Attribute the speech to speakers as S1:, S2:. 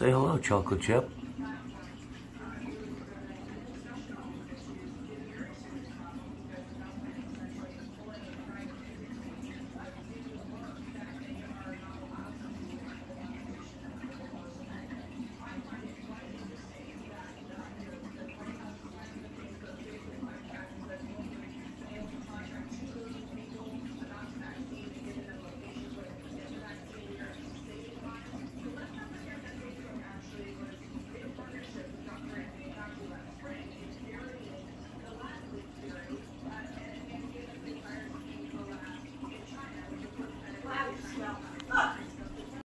S1: Say hello, Chocolate Chip.